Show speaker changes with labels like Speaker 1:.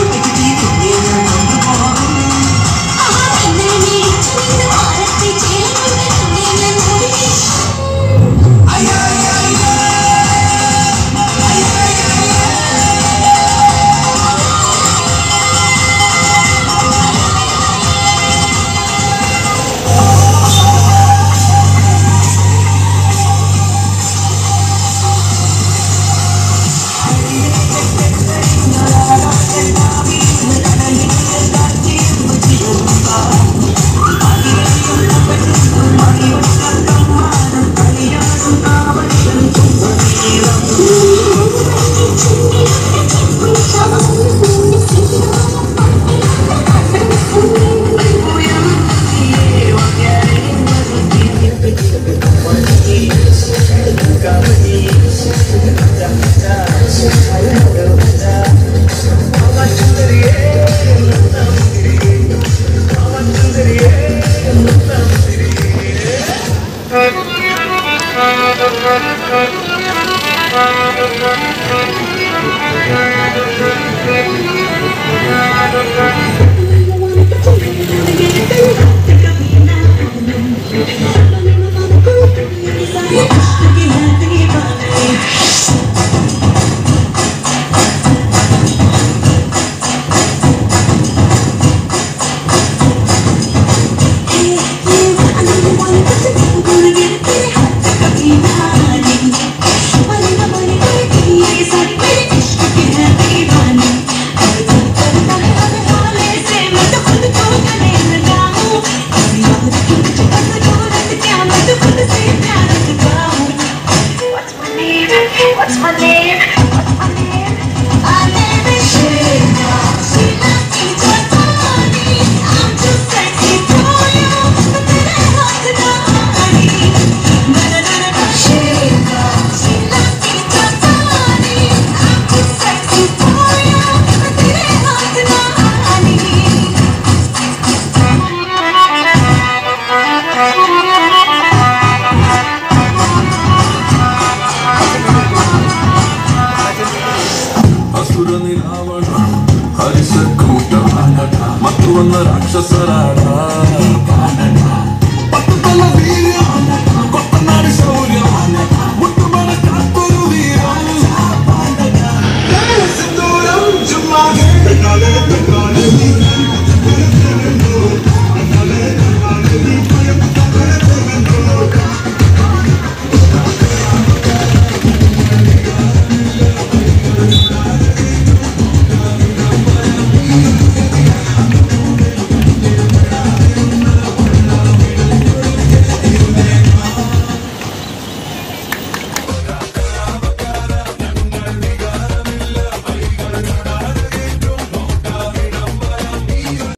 Speaker 1: could be
Speaker 2: I'm sorry.
Speaker 3: മധുര നിലാവണ ഹരിസക്കൂട്ട മത്തു വന്ന രാക്ഷസരാട.